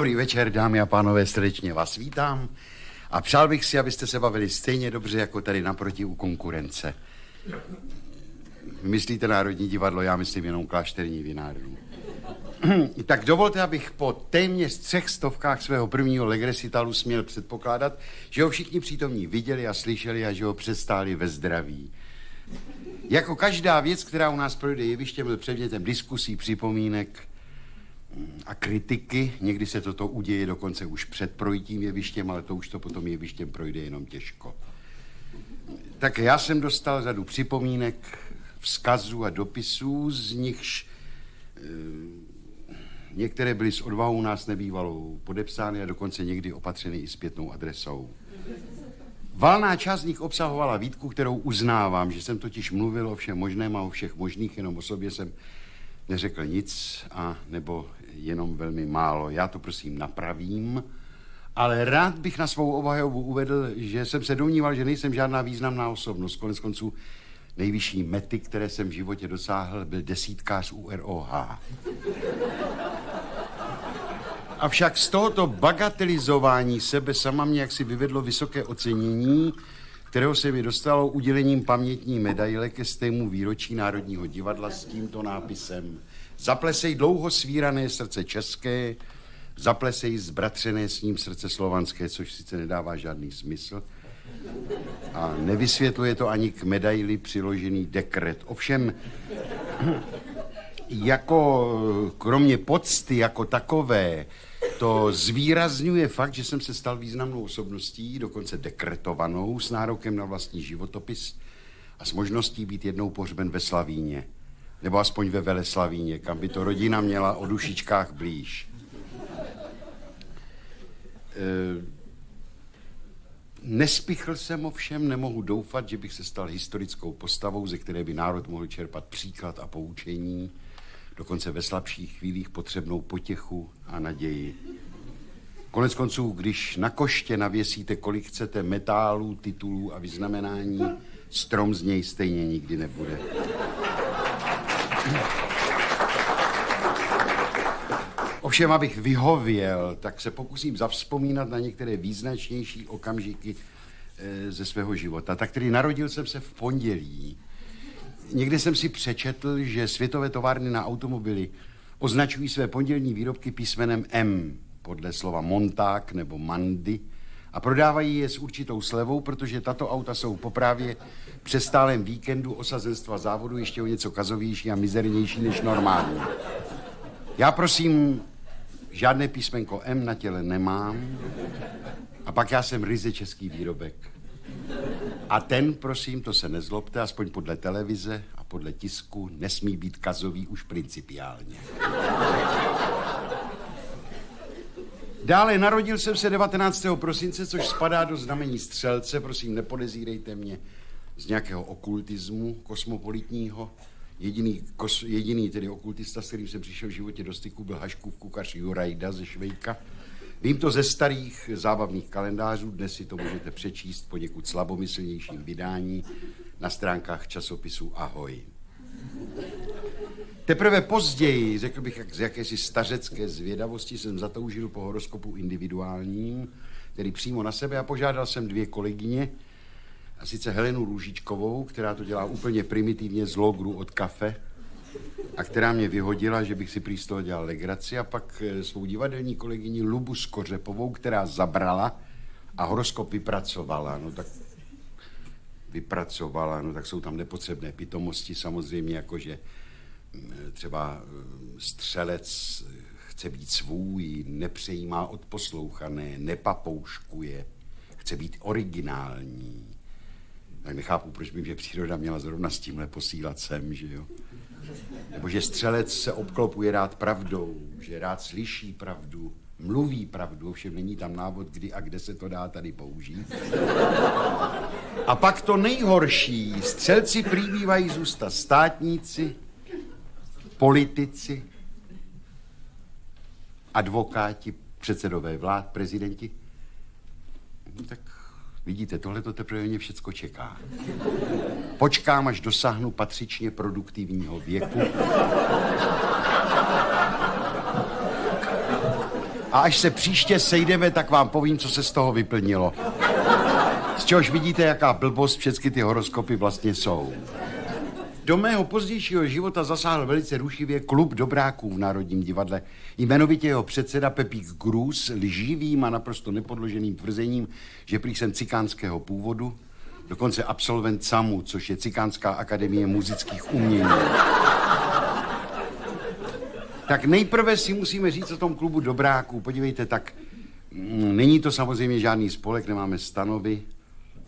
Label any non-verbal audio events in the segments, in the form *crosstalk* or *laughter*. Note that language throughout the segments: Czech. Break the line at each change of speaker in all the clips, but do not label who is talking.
Dobrý večer, dámy a pánové, srdečně vás vítám. A přál bych si, abyste se bavili stejně dobře, jako tady naproti u konkurence. Myslíte Národní divadlo, já myslím jenom klášterní vinárnu. *clears throat* tak dovolte, abych po téměř třech stovkách svého prvního legresitalu směl předpokládat, že ho všichni přítomní viděli a slyšeli a že ho přestáli ve zdraví. Jako každá věc, která u nás projde jevištěm, byl předmětem diskusí, připomínek a kritiky. Někdy se toto uděje dokonce už před projitím jevištěm, ale to už to potom jevištěm projde jenom těžko. Tak já jsem dostal řadu připomínek, vzkazů a dopisů, z nichž e, některé byly s odvahou nás nebývalou podepsány a dokonce někdy opatřeny i zpětnou adresou. Valná část z nich obsahovala výtku, kterou uznávám, že jsem totiž mluvil o všem možném a o všech možných, jenom o sobě jsem neřekl nic a nebo jenom velmi málo. Já to prosím napravím, ale rád bych na svou obhajobu uvedl, že jsem se domníval, že nejsem žádná významná osobnost. Konec konců nejvyšší mety, které jsem v životě dosáhl, byl desítkář u ROH. Avšak z tohoto bagatelizování sebe sama mě jaksi vyvedlo vysoké ocenění, kterého se mi dostalo udělením pamětní medaile ke stému výročí Národního divadla s tímto nápisem. Zaplesej dlouho svírané srdce české, zaplesej zbratřené s ním srdce slovanské, což sice nedává žádný smysl. A nevysvětluje to ani k medaili přiložený dekret. Ovšem, jako kromě pocty jako takové, to zvýrazňuje fakt, že jsem se stal významnou osobností, dokonce dekretovanou, s nárokem na vlastní životopis a s možností být jednou pohřben ve Slavíně. Nebo aspoň ve Veleslavíně, kam by to rodina měla o dušičkách blíž. E, nespichl jsem ovšem, nemohu doufat, že bych se stal historickou postavou, ze které by národ mohl čerpat příklad a poučení, dokonce ve slabších chvílích potřebnou potěchu a naději. Konec konců, když na koště navěsíte, kolik chcete metálů, titulů a vyznamenání, strom z něj stejně nikdy nebude. Ovšem, abych vyhověl, tak se pokusím zavzpomínat na některé význačnější okamžiky e, ze svého života. Tak tedy narodil jsem se v pondělí. Někde jsem si přečetl, že světové továrny na automobily označují své pondělní výrobky písmenem M, podle slova monták nebo mandy, a prodávají je s určitou slevou, protože tato auta jsou po právě přestálém víkendu osazenstva závodu ještě o něco kazovější a mizernější než normálně. Já prosím, žádné písmenko M na těle nemám. A pak já jsem ryze český výrobek. A ten, prosím, to se nezlobte, aspoň podle televize a podle tisku, nesmí být kazový už principiálně. Dále narodil jsem se 19. prosince, což spadá do znamení střelce. Prosím, nepodezírejte mě z nějakého okultismu kosmopolitního. Jediný, kos, jediný tedy okultista, s kterým jsem přišel v životě do styku, byl Haškův kuchař Jurajda ze Švejka. Vím to ze starých zábavných kalendářů, dnes si to můžete přečíst po někud slabomyslnějším vydání na stránkách časopisu Ahoj. Teprve později, řekl bych, jak z jakési stařecké zvědavosti jsem zatoužil po horoskopu individuálním, který přímo na sebe a požádal jsem dvě kolegyně, a sice Helenu Růžičkovou, která to dělá úplně primitivně z logru od kafe, a která mě vyhodila, že bych si prý dělal legraci, a pak eh, svou divadelní kolegyni Lubu Skořepovou, která zabrala a horoskop vypracovala. No tak vypracovala, no tak jsou tam nepotřebné pitomosti samozřejmě, jakože mm, třeba eh, střelec chce být svůj, nepřejímá od poslouchané, nepapouškuje, chce být originální. Tak nechápu, proč by mě příroda měla zrovna s tímhle posílat sem, že jo? Nebo že střelec se obklopuje rád pravdou, že rád slyší pravdu, mluví pravdu, ovšem není tam návod, kdy a kde se to dá tady použít. A pak to nejhorší, střelci přibývají zůstat státníci, politici, advokáti, předsedové vlád, prezidenti. No, tak vidíte, tohle to teprve mě všecko čeká. Počkám, až dosáhnu patřičně produktivního věku. A až se příště sejdeme, tak vám povím, co se z toho vyplnilo. Z čehož vidíte, jaká blbost všechny ty horoskopy vlastně jsou. Do mého pozdějšího života zasáhl velice rušivě klub dobráků v Národním divadle. Jmenovitě jeho předseda Pepík Grus lživým a naprosto nepodloženým tvrzením, že prý jsem cikánského původu, dokonce absolvent SAMu, což je Cikánská akademie muzických umění. Tak nejprve si musíme říct o tom klubu dobráků. Podívejte, tak mm, není to samozřejmě žádný spolek, nemáme stanovy,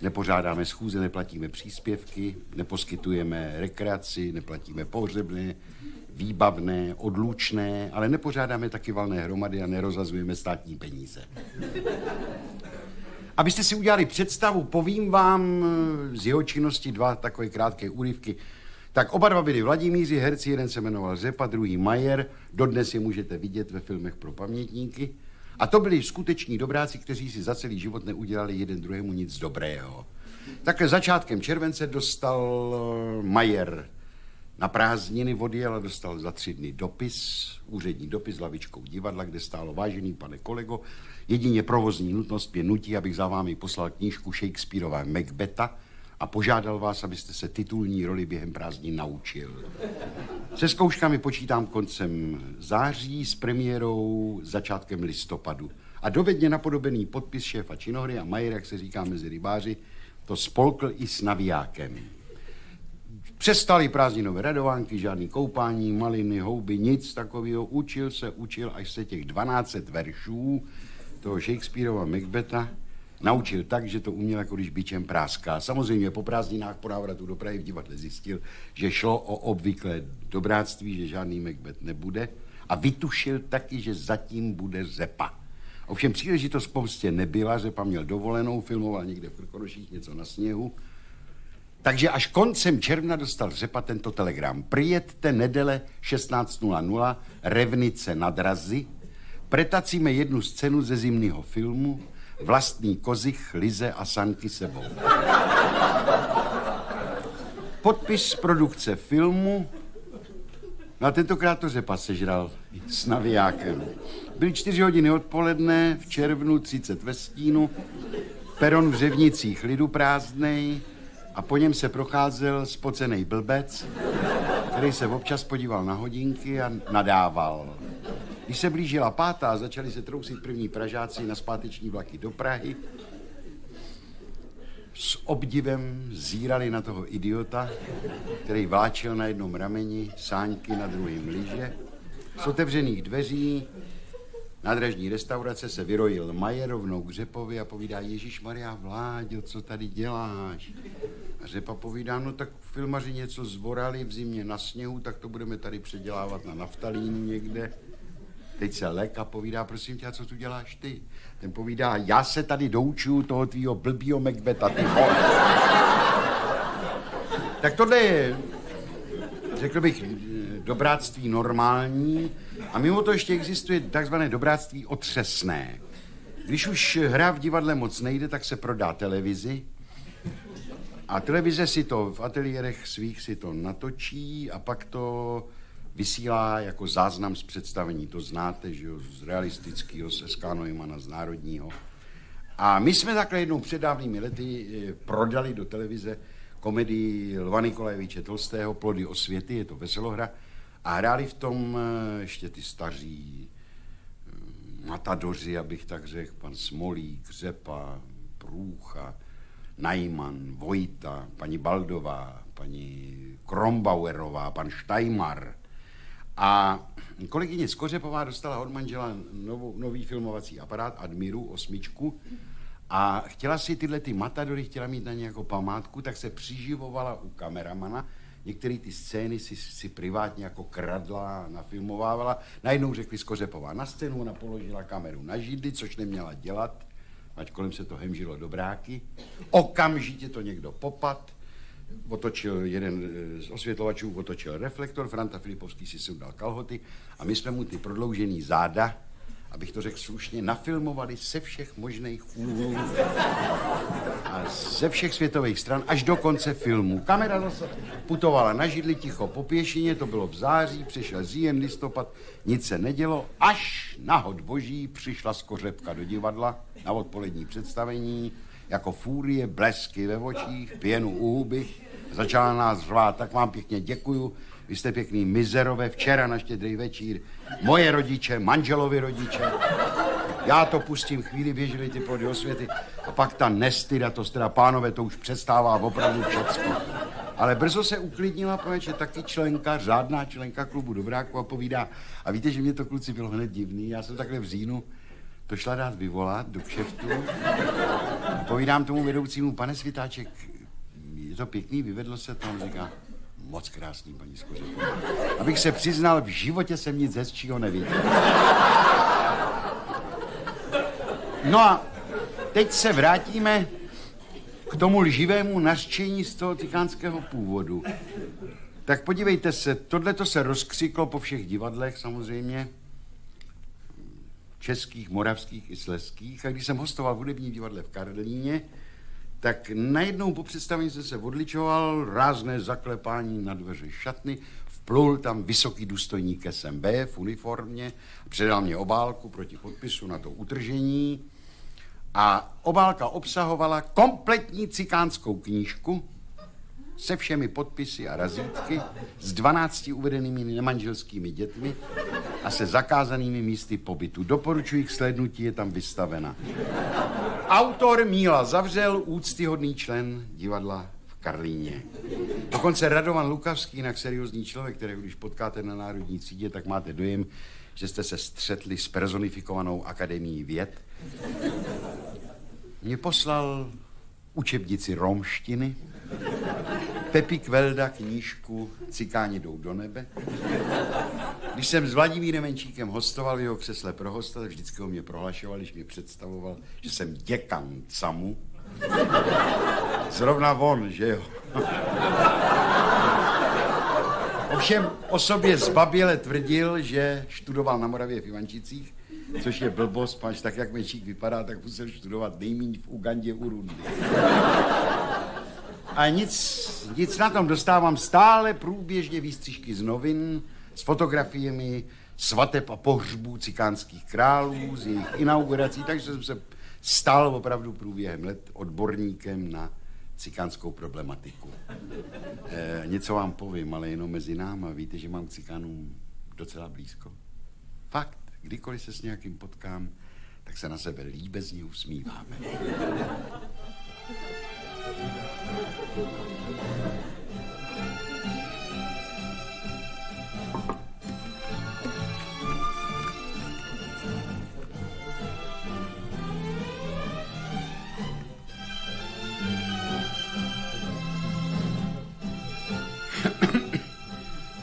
nepořádáme schůze, neplatíme příspěvky, neposkytujeme rekreaci, neplatíme pohřebné, výbavné, odlučné, ale nepořádáme taky valné hromady a nerozazujeme státní peníze. Abyste si udělali představu, povím vám z jeho činnosti dva takové krátké úryvky. Tak oba dva byli Vladimíři, herci, jeden se jmenoval Zepa, druhý Majer, dodnes je můžete vidět ve filmech pro pamětníky. A to byli skuteční dobráci, kteří si za celý život neudělali jeden druhému nic dobrého. Takhle začátkem července dostal eh, Majer na prázdniny vody, ale dostal za tři dny dopis, úřední dopis lavičkou divadla, kde stálo vážený pane kolego, jedině provozní nutnost mě nutí, abych za vámi poslal knížku Shakespeareova Macbeta, a požádal vás, abyste se titulní roli během prázdnin naučil. Se zkouškami počítám koncem září s premiérou začátkem listopadu. A dovedně napodobený podpis šéfa činohry a Majer, jak se říká mezi rybáři, to spolkl i s navijákem. Přestali prázdninové radovánky, žádný koupání, maliny, houby, nic takového. Učil se, učil, až se těch 12 veršů toho Shakespeareova Macbeta naučil tak, že to uměl jako když bičem práská. Samozřejmě po prázdninách po návratu do Prahy v divadle zjistil, že šlo o obvyklé dobráctví, že žádný Macbeth nebude a vytušil taky, že zatím bude Zepa. Ovšem příležitost pomstě nebyla, Zepa měl dovolenou, filmoval někde v Krkonoších něco na sněhu, takže až koncem června dostal Řepa tento telegram. Přijeďte nedele 16.00, Revnice nad Razy, pretacíme jednu scénu ze zimného filmu, vlastní kozich, lize a sanky sebou. Podpis produkce filmu. No a tentokrát to řepa sežral s navijákem. Byly čtyři hodiny odpoledne, v červnu 30 ve stínu, peron v Řevnicích lidu prázdnej a po něm se procházel spocený blbec, který se občas podíval na hodinky a nadával. Když se blížila pátá, začali se trousit první Pražáci na zpáteční vlaky do Prahy. S obdivem zírali na toho idiota, který vláčel na jednom rameni, sáňky na druhém liže. Z otevřených dveří nádražní restaurace se vyrojil Majer rovnou k Řepovi a povídá, Ježíš Maria Vláďo, co tady děláš? A Řepa povídá, no tak filmaři něco zvorali v zimě na sněhu, tak to budeme tady předělávat na naftalínu někde. Teď se lek a povídá, prosím tě, co tu děláš ty? Ten povídá, já se tady doučuju toho tvýho blbýho Macbeta, ty Tak tohle je, řekl bych, dobráctví normální a mimo to ještě existuje takzvané dobráctví otřesné. Když už hra v divadle moc nejde, tak se prodá televizi a televize si to v ateliérech svých si to natočí a pak to vysílá jako záznam z představení. To znáte, že jo, z realistického, se Skanojmana, z národního. A my jsme takhle jednou před dávnými lety eh, prodali do televize komedii Lva Nikolajeviče Tolstého Plody osvěty, je to veselohra, a hráli v tom eh, ještě ty staří eh, matadoři, abych tak řekl, pan Smolík, Řepa, Průcha, Najman, Vojta, paní Baldová, paní Krombauerová, pan Štajmar, a kolegyně Skořepová dostala od manžela novou, nový filmovací aparát Admiru, osmičku, a chtěla si tyhle ty matadory, chtěla mít na ně jako památku, tak se přiživovala u kameramana, některé ty scény si, si privátně jako kradla, nafilmovávala. Najednou řekli Skořepová na scénu, ona položila kameru na židli, což neměla dělat, ať kolem se to hemžilo dobráky. Okamžitě to někdo popad, otočil jeden z osvětlovačů, otočil reflektor, Franta Filipovský si sundal kalhoty a my jsme mu ty prodloužený záda abych to řekl slušně, nafilmovali se všech možných úhlů a ze všech světových stran až do konce filmu. Kamera zase putovala na židli ticho po pěšině, to bylo v září, přišel říjen, listopad, nic se nedělo, až na hod boží přišla skořepka do divadla na odpolední představení, jako fúrie, blesky ve očích, pěnu u huby, začala nás řvát, tak vám pěkně děkuju, vy jste pěkný mizerové, včera na štědrý večír, moje rodiče, manželovi rodiče. Já to pustím, chvíli běželi ty plody osvěty a pak ta nestyda, to teda pánové, to už přestává opravdu všecko. Ale brzo se uklidnila, protože taky členka, řádná členka klubu Dobráku a povídá, a víte, že mě to kluci bylo hned divný, já jsem takhle v říjnu to šla dát vyvolat do kšeftu. Povídám tomu vedoucímu, pane Svitáček, je to pěkný, vyvedlo se tam, říká, moc krásný, paní Skořeková. Abych se přiznal, v životě jsem nic hezčího neviděl. No a teď se vrátíme k tomu lživému nařčení z toho cikánského původu. Tak podívejte se, tohle to se rozkřiklo po všech divadlech samozřejmě, českých, moravských i sleských. A když jsem hostoval v hudebním divadle v Karlíně, tak najednou po představení jsem se odličoval, rázné zaklepání na dveře šatny, vplul tam vysoký důstojník SMB v uniformě, předal mě obálku proti podpisu na to utržení a obálka obsahovala kompletní cikánskou knížku se všemi podpisy a razítky, s 12 uvedenými nemanželskými dětmi a se zakázanými místy pobytu. Doporučuji k slednutí, je tam vystavena. Autor Míla Zavřel, úctyhodný člen divadla v Karlíně. Dokonce Radovan Lukavský, jinak seriózní člověk, který když potkáte na Národní třídě, tak máte dojem, že jste se střetli s personifikovanou akademií věd. Mě poslal učebnici romštiny, Pepi Kvelda knížku Cikáni jdou do nebe. Když jsem s Vladimírem Menčíkem hostoval jeho křesle pro hosta, vždycky ho mě prohlašoval, když mě představoval, že jsem děkan CAMu. Zrovna on, že jo. Ovšem o sobě zbaběle tvrdil, že študoval na Moravě v Ivančicích, což je blbost, pač tak jak Menčík vypadá, tak musel studovat nejméně v Ugandě u Rundy. A nic, nic na tom dostávám stále průběžně výstřižky z novin s fotografiemi svateb a pohřbů cikánských králů, z jejich inaugurací, takže jsem se stal opravdu průběhem let odborníkem na cikánskou problematiku. E, něco vám povím, ale jenom mezi náma. Víte, že mám cikánům docela blízko. Fakt, kdykoliv se s nějakým potkám, tak se na sebe líbezně usmíváme.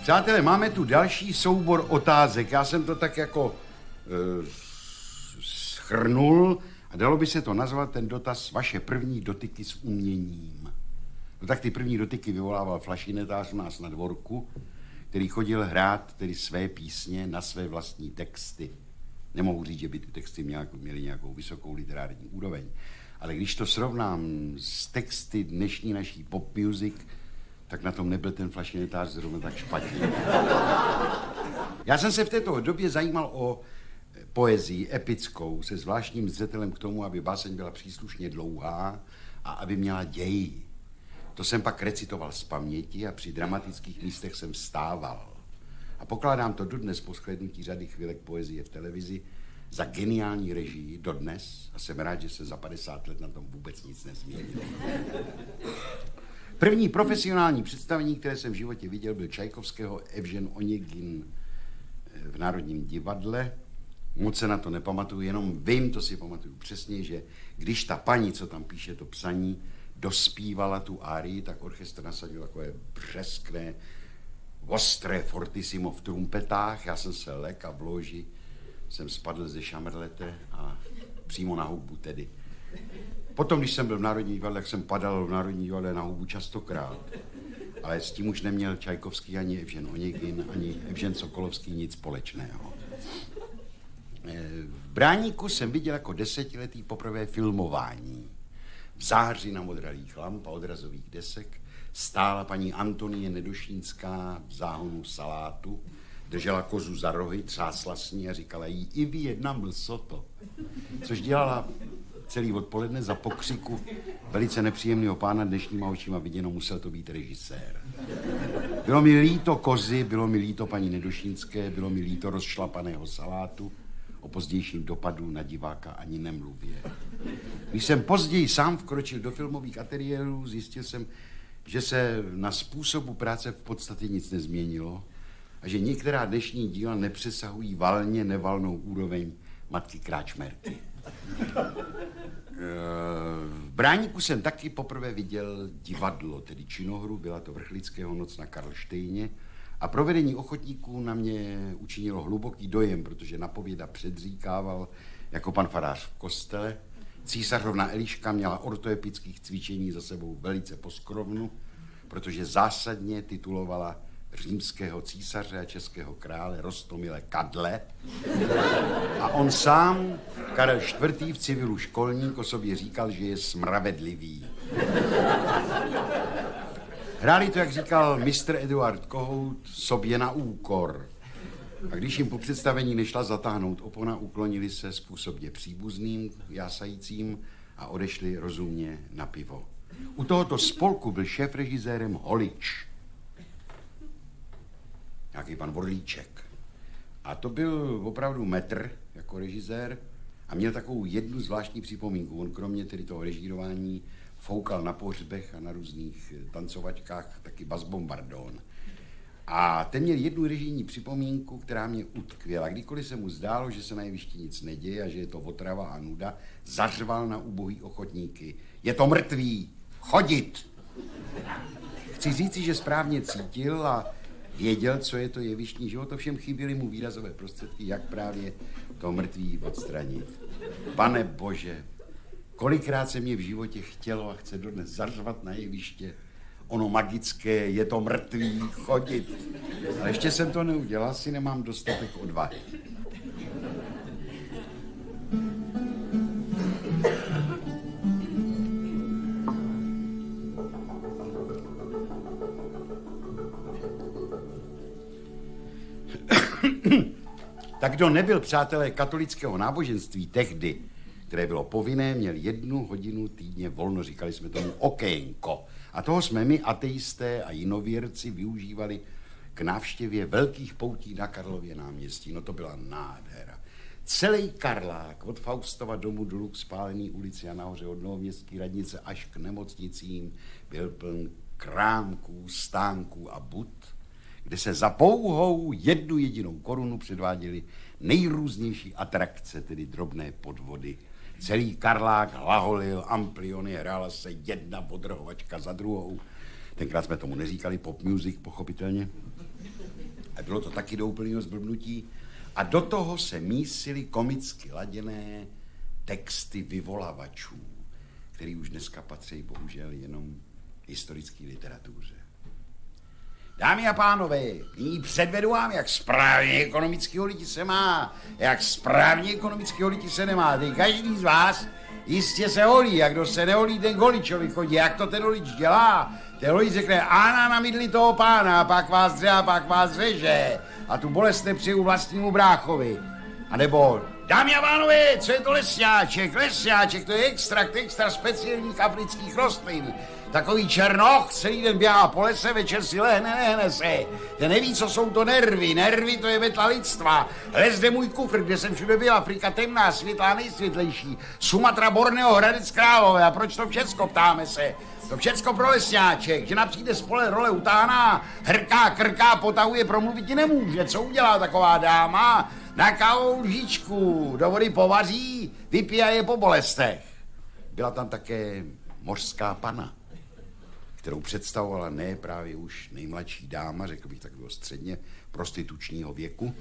Přátelé, máme tu další soubor otázek. Já jsem to tak jako schrnul a dalo by se to nazvat ten dotaz vaše první dotyky s uměním. No tak ty první dotyky vyvolával flašinetář u nás na dvorku, který chodil hrát tedy své písně na své vlastní texty. Nemohu říct, že by ty texty měly nějakou vysokou literární úroveň, ale když to srovnám s texty dnešní naší pop music, tak na tom nebyl ten flašinetář zrovna tak špatně. Já jsem se v této době zajímal o poezii epickou se zvláštním zřetelem k tomu, aby báseň byla příslušně dlouhá a aby měla děj. To jsem pak recitoval z paměti a při dramatických místech jsem vstával. A pokládám to dodnes po shlednutí řady chvílek poezie v televizi za geniální režii dodnes a jsem rád, že se za 50 let na tom vůbec nic nezměnilo. První profesionální představení, které jsem v životě viděl, byl Čajkovského Evžen Oněgin v Národním divadle Moc se na to nepamatuju, jenom vím, to si pamatuju přesně, že když ta paní, co tam píše to psaní, dospívala tu árii, tak orchestr nasadil takové břeskné, ostré fortissimo v trumpetách. Já jsem se lek a v loži jsem spadl ze šamrlete a přímo na houbu tedy. Potom, když jsem byl v Národní divadle, tak jsem padal v Národní divadle na houbu častokrát. Ale s tím už neměl Čajkovský ani Evžen Onegin, ani Evžen Sokolovský nic společného. V Bráníku jsem viděl jako desetiletý poprvé filmování. V záři na modralých lamp a odrazových desek stála paní Antonie Nedošínská v záhonu salátu, držela kozu za rohy, třásla s ní a říkala jí, i vy jedna mlsoto. Což dělala celý odpoledne za pokřiku velice nepříjemného pána dnešníma očima viděno, musel to být režisér. Bylo mi líto kozy, bylo mi líto paní Nedošínské, bylo mi líto rozšlapaného salátu, o pozdějším dopadu na diváka ani nemluvě. Když jsem později sám vkročil do filmových ateliérů, zjistil jsem, že se na způsobu práce v podstatě nic nezměnilo a že některá dnešní díla nepřesahují valně nevalnou úroveň matky Kráčmerky. V Bráníku jsem taky poprvé viděl divadlo, tedy činohru, byla to Vrchlického noc na Karlštejně a provedení ochotníků na mě učinilo hluboký dojem, protože napověda předříkával jako pan farář v kostele. Císařovna Eliška měla ortoepických cvičení za sebou velice poskrovnu, protože zásadně titulovala římského císaře a českého krále Rostomile Kadle. A on sám, Karel IV. v civilu školník, o sobě říkal, že je smravedlivý. Hráli to, jak říkal mistr Eduard Kohout, sobě na úkor. A když jim po představení nešla zatáhnout opona, uklonili se způsobně příbuzným, jásajícím a odešli rozumně na pivo. U tohoto spolku byl šéf režisérem Holič. Nějaký pan Vorlíček. A to byl opravdu metr jako režisér a měl takovou jednu zvláštní připomínku. On kromě tedy toho režírování foukal na pohřbech a na různých eh, tancovačkách taky basbombardón. A ten měl jednu režijní připomínku, která mě utkvěla. Kdykoliv se mu zdálo, že se na jevišti nic neděje a že je to otrava a nuda, zařval na ubohý ochotníky. Je to mrtvý, chodit! Chci říci, že správně cítil a věděl, co je to jevištní život, ovšem chyběly mu výrazové prostředky, jak právě to mrtvý odstranit. Pane Bože, Kolikrát se mě v životě chtělo a chce dodnes zařvat na jeviště. Ono magické, je to mrtvý, chodit. Ale ještě jsem to neudělal, asi nemám dostatek odvahy. tak kdo nebyl přátelé katolického náboženství tehdy, které bylo povinné, měl jednu hodinu týdně volno, říkali jsme tomu okénko. A toho jsme my, ateisté a jinověrci, využívali k návštěvě velkých poutí na Karlově náměstí. No to byla nádhera. Celý Karlák, od Faustova domu dolů k spálený ulici a nahoře od Novoměstské radnice až k nemocnicím, byl pln krámků, stánků a bud, kde se za pouhou jednu jedinou korunu předváděly nejrůznější atrakce, tedy drobné podvody Celý Karlák hlaholil, ampliony, hrála se jedna podrhovačka za druhou. Tenkrát jsme tomu neříkali pop music, pochopitelně. A bylo to taky do úplného zblbnutí. A do toho se mísily komicky laděné texty vyvolavačů, který už dneska patří bohužel jenom historické literatuře. Dámy a pánové, nyní předvedu vám, jak správně ekonomického lidi se má, jak správně ekonomického lidi se nemá. Teď každý z vás jistě se holí, a kdo se neholí, ten goličovi chodí. Jak to ten holič dělá? Ten holič řekne, Ána na mydli toho pána, a pak vás dře a pak vás řeže. A tu bolest nepřeju vlastnímu bráchovi. A nebo, dámy a pánové, co je to lesňáček? Lesňáček, to je extrakt extra speciálních afrických rostlin. Takový černoch celý den běhá po lese, večer si lehne, nehne se. Ten neví, co jsou to nervy. Nervy to je metla lidstva. Les zde můj kufr, kde jsem všude byl. Afrika temná, světlá, nejsvětlejší. Sumatra, Borneo, Hradec Králové. A proč to všecko, ptáme se. To všecko pro lesňáček, že napřijde spole role utáhná, hrká, krká, potahuje, promluvit ti nemůže. Co udělá taková dáma? Na kávou lžičku, do vody povaří, vypije je po bolestech. Byla tam také mořská pana kterou představovala ne právě už nejmladší dáma, řekl bych takového středně prostitučního věku.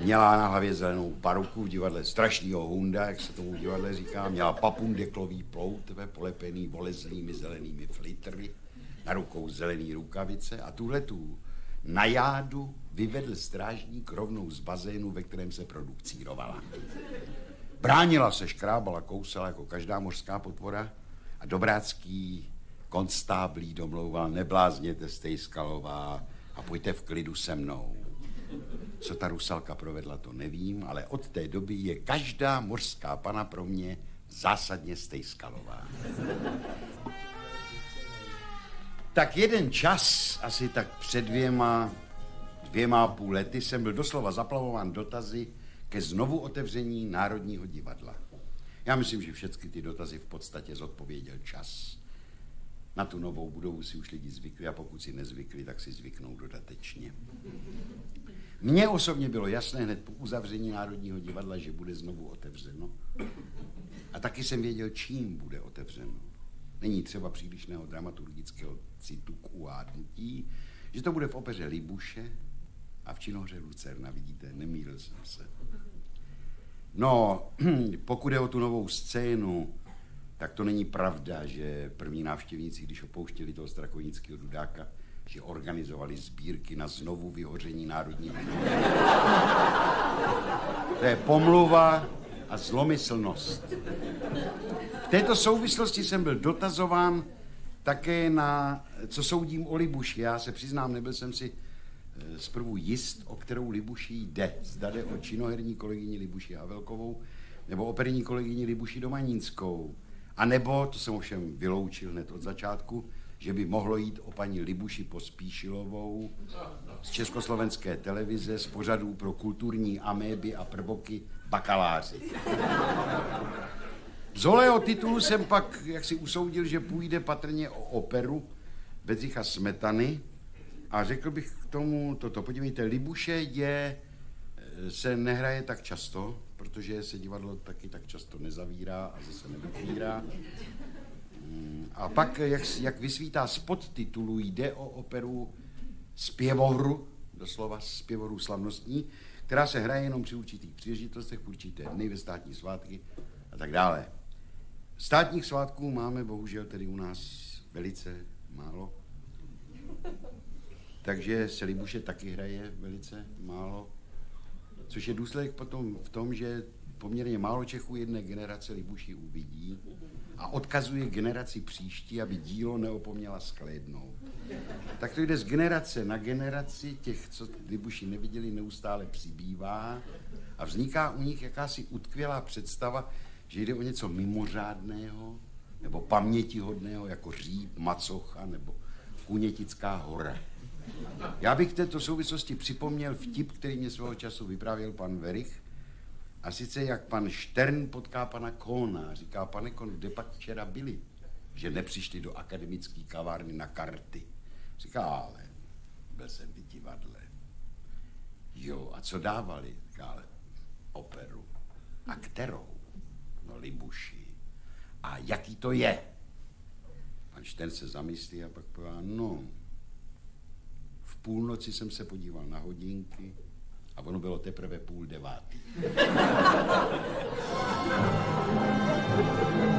Měla na hlavě zelenou paruku v divadle strašného hunda, jak se tomu divadle říká. Měla papundeklový ploutve polepený volezlými zelenými flitry, na rukou zelený rukavice a tuhle tu na jádu vyvedl strážník rovnou z bazénu, ve kterém se produkcírovala. Bránila se, škrábala, kousala jako každá mořská potvora a Dobrácký konstáblí domlouval, neblázněte, Stejskalová, a pojďte v klidu se mnou. Co ta rusalka provedla, to nevím, ale od té doby je každá mořská pana pro mě zásadně stejskalová. Tak jeden čas, asi tak před dvěma, dvěma půl lety, jsem byl doslova zaplavován dotazy ke znovu otevření Národního divadla. Já myslím, že všechny ty dotazy v podstatě zodpověděl čas. Na tu novou budovu si už lidi zvykli a pokud si nezvykli, tak si zvyknou dodatečně. Mně osobně bylo jasné hned po uzavření Národního divadla, že bude znovu otevřeno. A taky jsem věděl, čím bude otevřeno. Není třeba přílišného dramaturgického citu k uvádnutí, že to bude v opeře Libuše a v činohře Lucerna, vidíte, nemýlil jsem se. No, *clears throat* pokud je o tu novou scénu, tak to není pravda, že první návštěvníci, když opouštěli toho strakonického dudáka, že organizovali sbírky na znovu vyhoření národní To je pomluva a zlomyslnost. V této souvislosti jsem byl dotazován také na, co soudím o Libuši. Já se přiznám, nebyl jsem si eh, zprvu jist, o kterou Libuši jde. Zda jde o činoherní kolegyni Libuši Havelkovou nebo operní kolegyni Libuši Domanínskou. A nebo, to jsem ovšem vyloučil hned od začátku, že by mohlo jít o paní Libuši Pospíšilovou z Československé televize z pořadů pro kulturní améby a prvoky bakaláři. Z holého titulu jsem pak jak si usoudil, že půjde patrně o operu Bedřicha Smetany a řekl bych k tomu toto. Podívejte, Libuše je, se nehraje tak často, protože se divadlo taky tak často nezavírá a zase neotvírá. A pak, jak, jak vysvítá z podtitulu, jde o operu zpěvohru, doslova zpěvohru slavnostní, která se hraje jenom při určitých příležitostech, určité dny ve státní svátky a tak dále. Státních svátků máme bohužel tedy u nás velice málo. Takže se Libuše taky hraje velice málo. Což je důsledek potom v tom, že poměrně málo Čechů jedné generace Libuši uvidí a odkazuje generaci příští, aby dílo neopomněla sklédnout. Tak to jde z generace na generaci, těch, co Libuši neviděli, neustále přibývá a vzniká u nich jakási utkvělá představa, že jde o něco mimořádného nebo pamětihodného, jako říp, macocha nebo kunětická hora. Já bych v této souvislosti připomněl vtip, který mě svého času vyprávěl pan Verich, a sice jak pan Štern potká pana Kona. Říká, pane Kon, kde pak včera byli? Že nepřišli do akademické kavárny na karty. Říká, ale byl jsem v divadle. Jo, a co dávali? Říká, ale operu. A kterou? No, Libuši. A jaký to je? Pan Štern se zamyslí a pak pová, no, půlnoci jsem se podíval na hodinky, a ono bylo teprve půl devátý.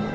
*laughs*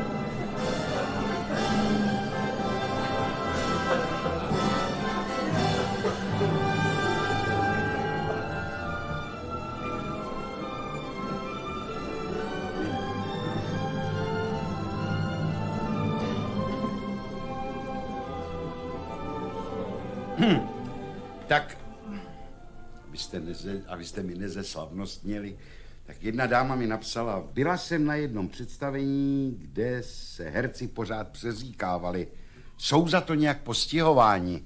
abyste, neze, abyste mi nezeslavnostnili, tak jedna dáma mi napsala, byla jsem na jednom představení, kde se herci pořád přezíkávali. Jsou za to nějak postihováni?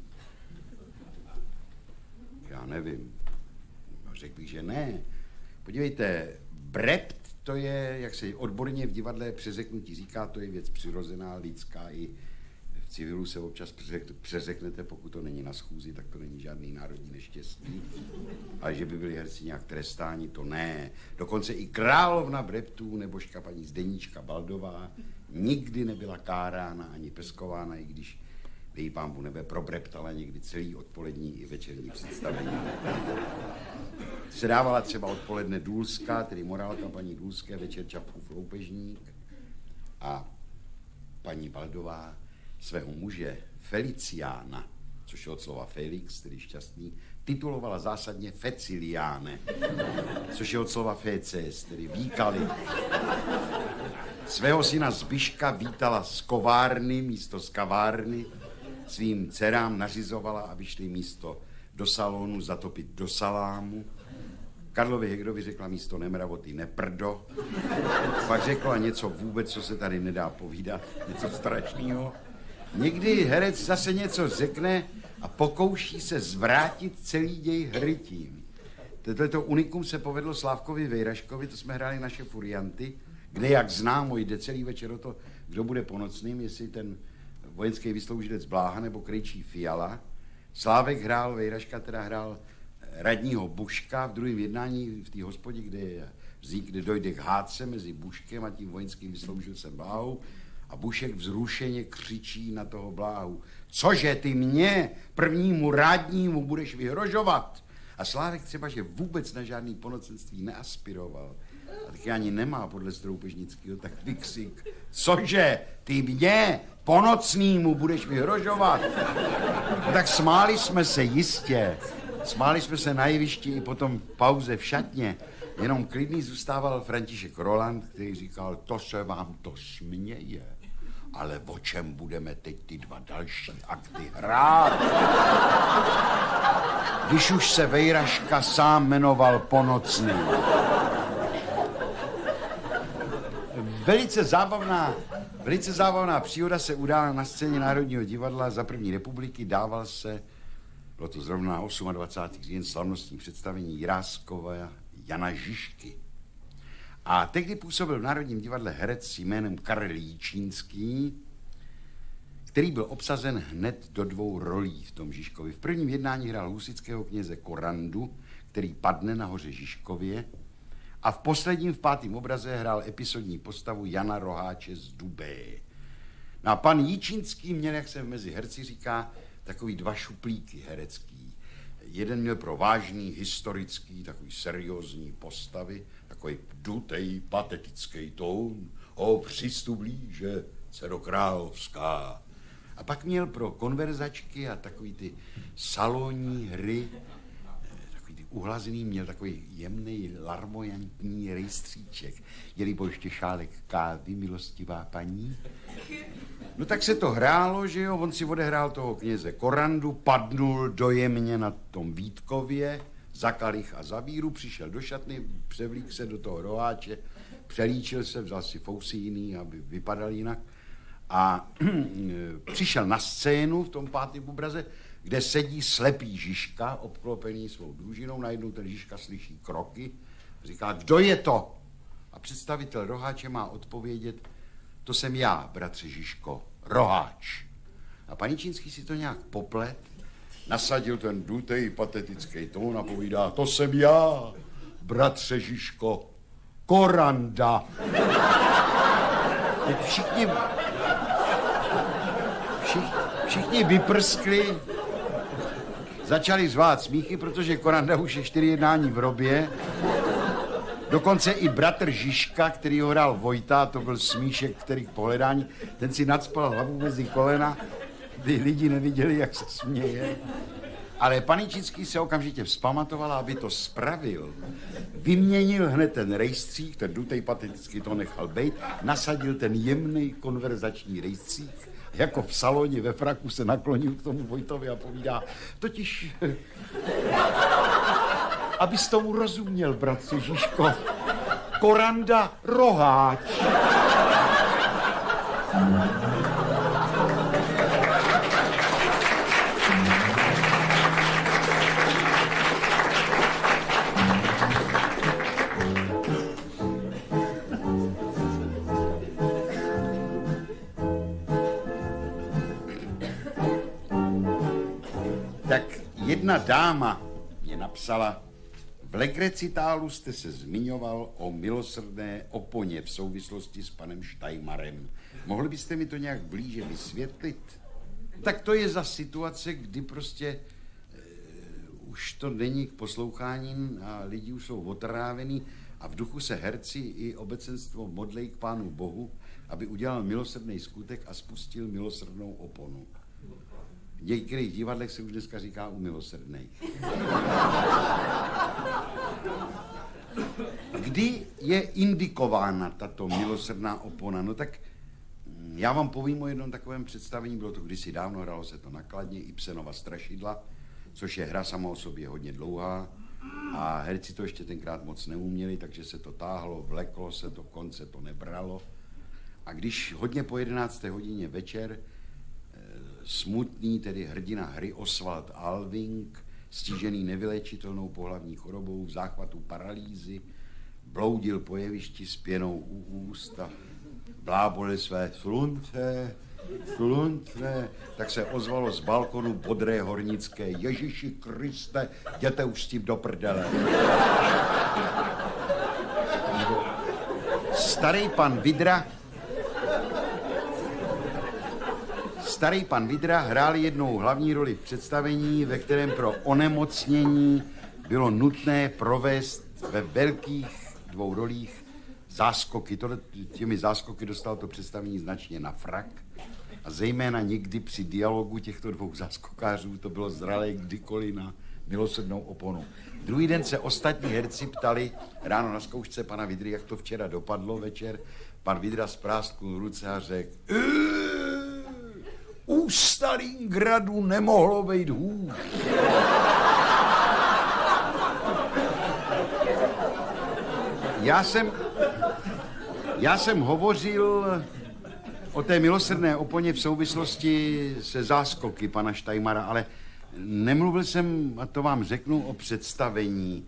Já nevím. No, řekl bych, že ne. Podívejte, brept to je, jak se odborně v divadle přeřeknutí říká, to je věc přirozená, lidská i civilu se občas přeřeknete, pokud to není na schůzi, tak to není žádný národní neštěstí. A že by byli herci nějak trestáni, to ne. Dokonce i královna Breptů nebožka paní Zdeníčka Baldová nikdy nebyla kárána ani peskována, i když její pámbu nebe probreptala někdy celý odpolední i večerní představení. Se dávala třeba odpoledne Důlská, tedy morálka paní Důlské, večer Čapkův loupežník a paní Baldová svého muže Feliciána, což je od slova Felix, tedy šťastný, titulovala zásadně Feciliáne, což je od slova feces, tedy výkali. Svého syna Zbiška vítala z kovárny místo z kavárny, svým dcerám nařizovala, aby šli místo do salonu zatopit do salámu. Karlovi Hegrovi řekla místo nemravoty neprdo. Pak řekla něco vůbec, co se tady nedá povídat, něco strašného. Někdy herec zase něco řekne a pokouší se zvrátit celý děj hrytím. Tohleto unikum se povedlo Slávkovi Vejraškovi, to jsme hráli naše furianty, kde, jak známo, jde celý večer o to, kdo bude ponocným, jestli ten vojenský vysloužilec Bláha nebo Krejčí Fiala. Slávek hrál, Vejraška teda hrál radního Buška v druhém jednání v té hospodě, kde, kde dojde k hádce mezi Buškem a tím vojenským vysloužilcem Bláhou a Bušek vzrušeně křičí na toho Bláhu. Cože ty mě, prvnímu rádnímu, budeš vyhrožovat? A Slávek třeba, že vůbec na žádný ponocenství neaspiroval, a taky ani nemá podle Stroupežnického, tak vykřik, cože, ty mě, ponocnýmu, budeš vyhrožovat? No tak smáli jsme se jistě, smáli jsme se na jevišti i potom v pauze v šatně, jenom klidný zůstával František Roland, který říkal, to se vám to směje. Ale o čem budeme teď ty dva další akty hrát? Když už se Vejraška sám jmenoval Ponocný. Velice zábavná, velice zábavná příhoda se udála na scéně Národního divadla za první republiky. Dával se, bylo to zrovna 28. říjen, slavnostní představení Jiráskova Jana Žižky. A tehdy působil v Národním divadle herec jménem Karel Jíčínský, který byl obsazen hned do dvou rolí v tom Žižkovi. V prvním jednání hrál husického kněze Korandu, který padne na hoře Žižkově, a v posledním, v pátém obraze hrál episodní postavu Jana Roháče z Dubé. No a pan Jíčínský měl, jak se mezi herci říká, takový dva šuplíky herecký. Jeden měl pro vážný, historický, takový seriózní postavy, takový dutej, patetický tón. O, přistup blíže, dcero královská. A pak měl pro konverzačky a takový ty salonní hry uhlazený, měl takový jemný, larmojantní rejstříček. Jelikož ještě šálek kávy, milostivá paní. No tak se to hrálo, že jo, on si odehrál toho kněze Korandu, padnul dojemně na tom Vítkově, za kalich a za víru, přišel do šatny, převlík se do toho roháče, přelíčil se, vzal si fousy jiný, aby vypadal jinak a *clears throat* přišel na scénu v tom pátém obraze, kde sedí slepý Žižka, obklopený svou družinou, najednou ten Žižka slyší kroky, říká, kdo je to? A představitel Roháče má odpovědět, to jsem já, bratře Žižko, Roháč. A Paničínský si to nějak poplet, nasadil ten dutej patetický tón a povídá, to jsem já, bratře Žižko, Koranda. Všichni, všichni, všichni vyprskli, začali zvát smíchy, protože Koranda už je čtyři jednání v robě. Dokonce i bratr Žižka, který ho hrál Vojta, to byl smíšek, který k pohledání, ten si nadspal hlavu mezi kolena, kdy lidi neviděli, jak se směje. Ale Paničický se okamžitě vzpamatoval, aby to spravil. Vyměnil hned ten rejstřík, ten dutej pateticky to nechal být, nasadil ten jemný konverzační rejstřík jako v saloně ve fraku se naklonil k tomu Vojtovi a povídá, totiž, abys tomu rozuměl, bratře Žižko, Koranda Roháč. Dáma mě napsala, v legrecitálu jste se zmiňoval o milosrdné oponě v souvislosti s panem Štajmarem. Mohli byste mi to nějak blíže vysvětlit? Tak to je za situace, kdy prostě e, už to není k poslouchání a lidi už jsou otrávení a v duchu se herci i obecenstvo modlej k pánu Bohu, aby udělal milosrdný skutek a spustil milosrdnou oponu. V některých divadlech se už dneska říká umilosrdnej. Kdy je indikována tato milosrdná opona? No tak mm, já vám povím o jednom takovém představení, bylo to kdysi dávno, hralo se to nakladně, Ibsenova strašidla, což je hra sama o sobě hodně dlouhá a herci to ještě tenkrát moc neuměli, takže se to táhlo, vleklo se to, konce to nebralo. A když hodně po 11. hodině večer smutný, tedy hrdina hry Oswald Alving, stížený nevylečitelnou pohlavní chorobou v záchvatu paralýzy, bloudil po jevišti s pěnou u úst a své slunce, slunce, tak se ozvalo z balkonu bodré hornické Ježíši Kriste, jděte už s tím do prdele. Starý pan Vidra Starý pan Vidra hrál jednou hlavní roli v představení, ve kterém pro onemocnění bylo nutné provést ve velkých dvou rolích záskoky. Tohle, těmi záskoky dostal to představení značně na frak. A zejména někdy při dialogu těchto dvou záskokářů to bylo zralé kdykoliv na milosrdnou oponu. Druhý den se ostatní herci ptali ráno na zkoušce pana Vidry, jak to včera dopadlo večer. Pan Vidra zprásknul ruce a řekl, u Stalingradu nemohlo být hůř. Já jsem, já jsem hovořil o té milosrdné oponě v souvislosti se záskoky pana Štajmara, ale nemluvil jsem, a to vám řeknu, o představení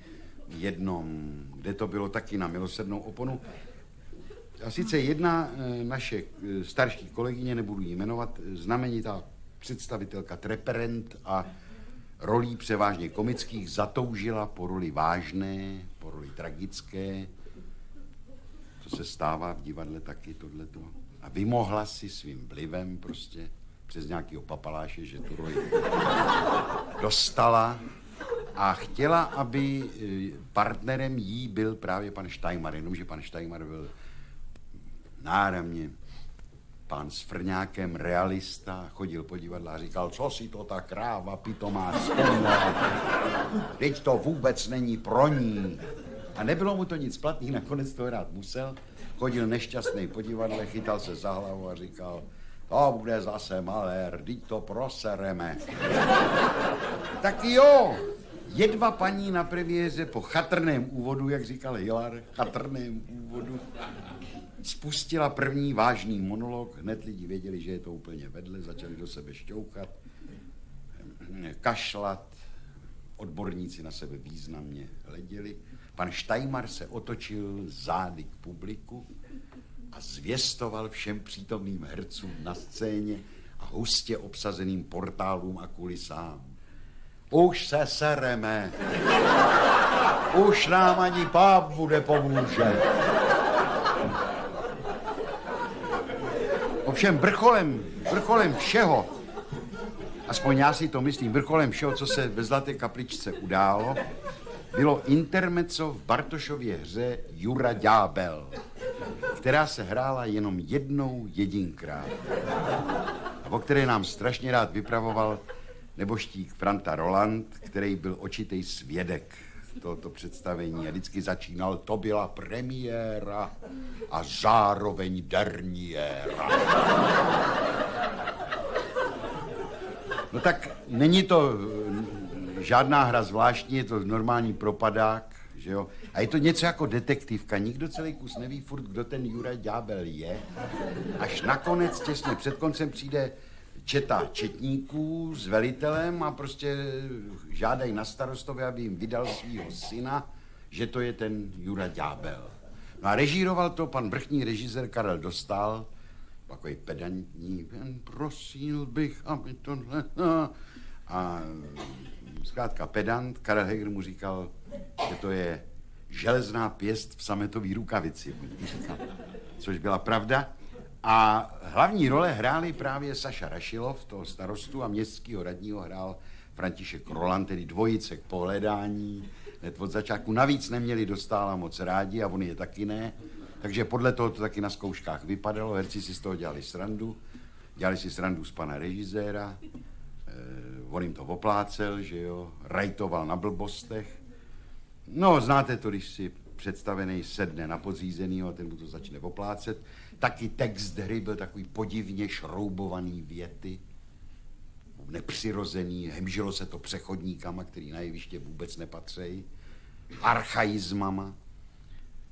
jednom, kde to bylo taky na milosrdnou oponu. A sice jedna eh, naše eh, starší kolegyně, nebudu jí jmenovat, znamenitá představitelka Treperent a rolí převážně komických zatoužila po roli vážné, po roli tragické, to se stává v divadle taky tohleto. A vymohla si svým vlivem prostě přes nějakého papaláše, že tu roli *laughs* dostala a chtěla, aby eh, partnerem jí byl právě pan Štajmar, jenomže pan Štajmar byl náramně pán s frňákem, realista, chodil po divadle a říkal, co si to ta kráva pitomá vzpomněla, teď to vůbec není pro ní. A nebylo mu to nic platný, nakonec to hrát musel. Chodil nešťastný po divadle, chytal se za hlavu a říkal, to bude zase malér, teď to prosereme. tak jo, jedva paní na premiéře po chatrném úvodu, jak říkal Hilar, chatrném úvodu, spustila první vážný monolog, hned lidi věděli, že je to úplně vedle, začali do sebe šťouchat, kašlat, odborníci na sebe významně hleděli. Pan Štajmar se otočil zády k publiku a zvěstoval všem přítomným hercům na scéně a hustě obsazeným portálům a kulisám. Už se sereme. Už nám ani páp bude pomůže. Ovšem vrcholem, vrcholem všeho, aspoň já si to myslím, vrcholem všeho, co se ve Zlaté kapličce událo, bylo intermezzo v Bartošově hře Jura Ďábel, která se hrála jenom jednou jedinkrát. A o které nám strašně rád vypravoval neboštík Franta Roland, který byl očitý svědek tohoto představení a vždycky začínal, to byla premiéra a zároveň derniéra. No tak není to žádná hra zvláštní, je to normální propadák, že jo? A je to něco jako detektivka. Nikdo celý kus neví furt, kdo ten Juraj Ďábel je. Až nakonec, těsně před koncem, přijde četa četníků s velitelem a prostě žádají na starostovi, aby jim vydal svého syna, že to je ten Jura Ďábel. No a režíroval to pan vrchní režisér Karel Dostal, takový pedantní, prosil bych, aby to... A zkrátka pedant, Karel Heger mu říkal, že to je železná pěst v sametový rukavici, což byla pravda. A hlavní role hráli právě Saša Rašilov, toho starostu, a městského radního hrál František Roland, tedy dvojice k pohledání. Hned od začátku navíc neměli dostála moc rádi a oni je taky ne. Takže podle toho to taky na zkouškách vypadalo. Herci si z toho dělali srandu. Dělali si srandu z pana režiséra, on jim to oplácel, že jo, rajtoval na blbostech. No, znáte to, když si představený sedne na podřízený a ten mu to začne oplácet. Taky text hry byl takový podivně šroubovaný věty, nepřirozený, hemžilo se to přechodníkama, který na jeviště vůbec nepatří, archaizmama.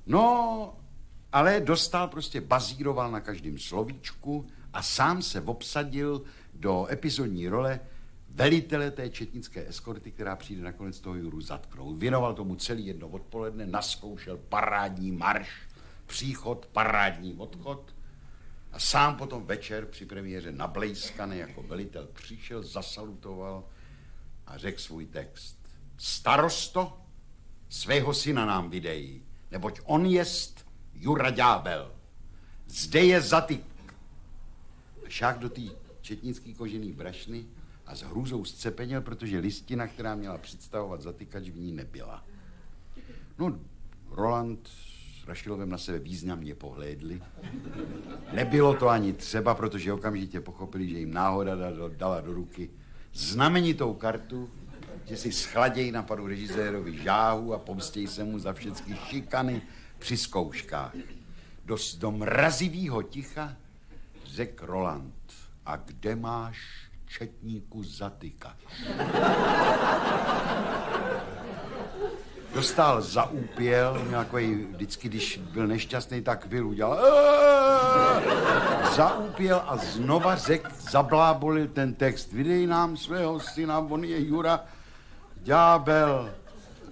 No, ale dostal prostě, bazíroval na každém slovíčku a sám se obsadil do epizodní role velitele té četnické eskorty, která přijde nakonec toho Juru zatknout. Věnoval tomu celý jedno odpoledne, naskoušel parádní marš, příchod, parádní odchod a sám potom večer při premiéře nablejskaný jako velitel přišel, zasalutoval a řekl svůj text. Starosto, svého syna nám videjí, neboť on jest Jura Ďábel. Zde je zatyk. Šák do té četnický kožený brašny a s hrůzou zcepenil, protože listina, která měla představovat zatykač, v ní nebyla. No, Roland s Rašilovem na sebe významně pohlédli. Nebylo to ani třeba, protože okamžitě pochopili, že jim náhoda dala do ruky znamenitou kartu, že si schladějí na panu režisérovi žáhu a pomstějí se mu za všechny šikany při zkouškách. Do, do mrazivého ticha řekl Roland, a kde máš četníku zatykač? Dostal zaúpěl, nějaký, vždycky, když byl nešťastný, tak byl udělal zaúpěl a znova řekl, zablábolil ten text. Vydej nám svého syna, on je Jura, ďábel.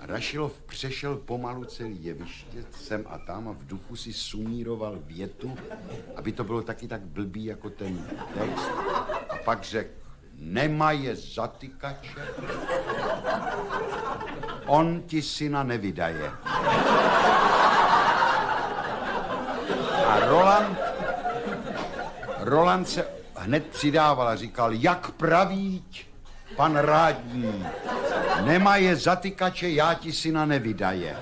Rašilov přešel pomalu celý jeviště, sem a tam a v duchu si sumíroval větu, aby to bylo taky tak blbý jako ten text. A pak řekl, nemaje zatykače, on ti syna nevydaje. A Roland, Roland se hned přidával a říkal, jak pravíť, pan rádní, nemaje zatykače, já ti syna nevydaje.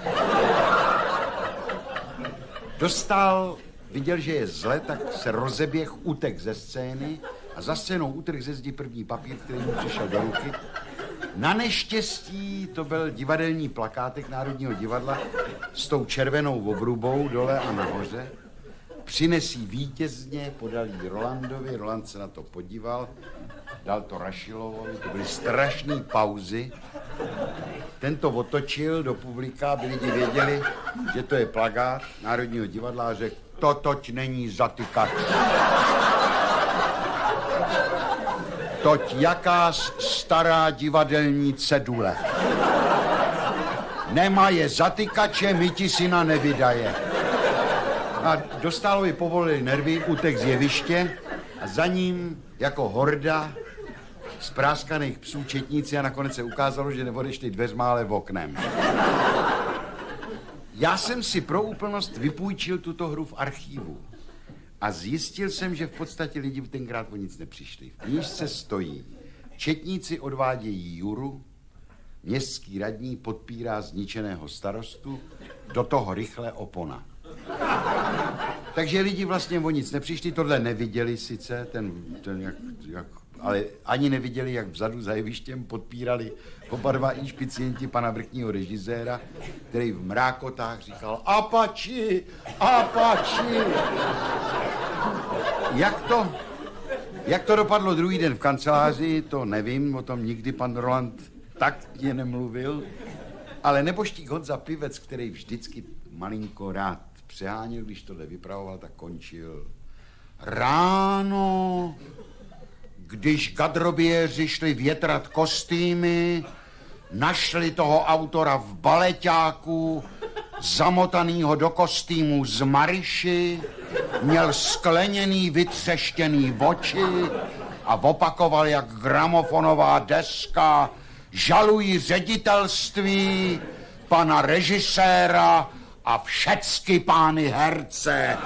Dostal, viděl, že je zle, tak se rozeběh, utek ze scény a za scénou utrh ze zdi první papír, který mu přišel do ruky. Na neštěstí to byl divadelní plakátek Národního divadla s tou červenou obrubou dole a nahoře. Přinesí vítězně, podal jí Rolandovi, Roland se na to podíval, dal to Rašilovovi, to byly strašné pauzy. Ten to otočil do publika, aby lidi věděli, že to je plagát Národního divadla a řekl, to toť není zatykač. Toť jaká stará divadelní cedule. Nemá je zatykače, my ti syna nevydaje. A Dostálovi povolili nervy, utek z jeviště a za ním jako horda z práskaných psů četníci a nakonec se ukázalo, že neodešli dveřma, ale v oknem. Já jsem si pro úplnost vypůjčil tuto hru v archivu a zjistil jsem, že v podstatě lidi tenkrát o nic nepřišli. V knížce stojí, četníci odvádějí Juru, městský radní podpírá zničeného starostu, do toho rychle opona. Takže lidi vlastně o nic nepřišli, tohle neviděli sice, ten, ten jak, jak, ale ani neviděli, jak vzadu za jevištěm podpírali oba dva inšpicienti pana vrchního režiséra, který v mrákotách říkal Apači, Apači. Jak to, jak to dopadlo druhý den v kanceláři, to nevím, o tom nikdy pan Roland tak je nemluvil, ale neboštík Honza Pivec, který vždycky malinko rád přeháněl, když tohle vypravoval, tak končil. Ráno, když gadroběři šli větrat kostýmy, našli toho autora v baleťáku, zamotanýho do kostýmu z Mariši, měl skleněný, vytřeštěný oči a opakoval jak gramofonová deska žalují ředitelství, pana režiséra a všecky pány herce.